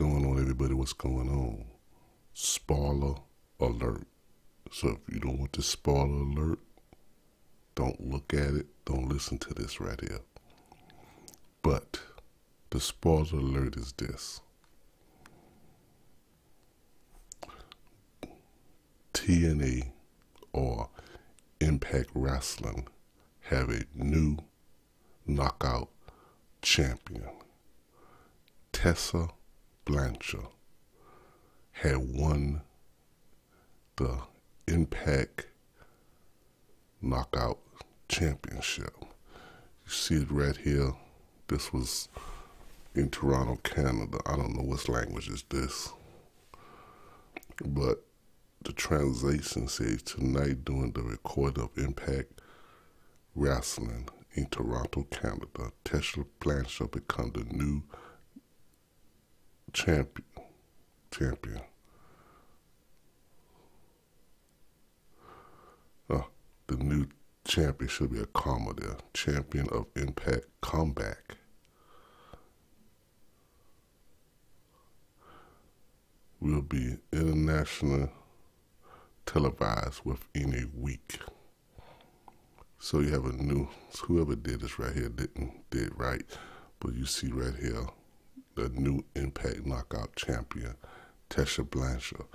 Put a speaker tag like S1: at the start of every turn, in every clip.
S1: everybody what's going on. Spoiler alert. So if you don't want the spoiler alert, don't look at it, don't listen to this right here. But the spoiler alert is this. TNA or Impact Wrestling have a new knockout champion. Tessa Blanchard had won the Impact Knockout Championship. You see it right here. This was in Toronto, Canada. I don't know what language is this. But the translation says tonight during the record of Impact Wrestling in Toronto, Canada, Tessa Blanchard become the new champion. Champion. Uh, the new champion should be a comma there. Champion of Impact Comeback. Will be international televised within a week. So you have a new whoever did this right here didn't did right, but you see right here the new Impact Knockout Champion, Tessa Blanchard.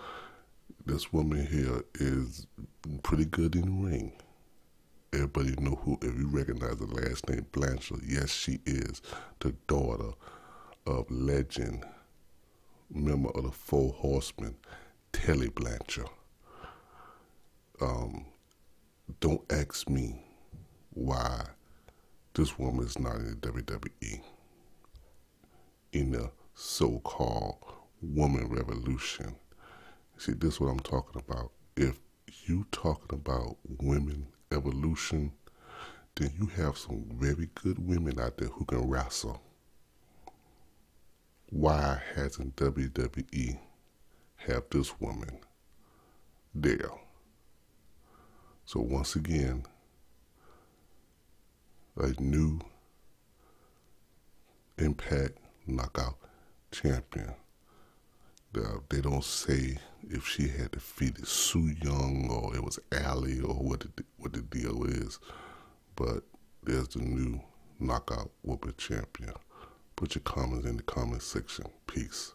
S1: This woman here is pretty good in the ring. Everybody know who, if you recognize the last name Blanchard, yes, she is the daughter of legend, member of the Four Horsemen, Tully Blanchard. Um, don't ask me why this woman is not in the WWE in the so-called woman revolution. See, this is what I'm talking about. If you talking about women evolution, then you have some very good women out there who can wrestle. Why hasn't WWE have this woman there? So once again, a new Impact Knockout champion. they don't say if she had defeated Su Yung or it was Allie or what the, what the deal is, but there's the new Knockout Woman champion. Put your comments in the comment section. Peace.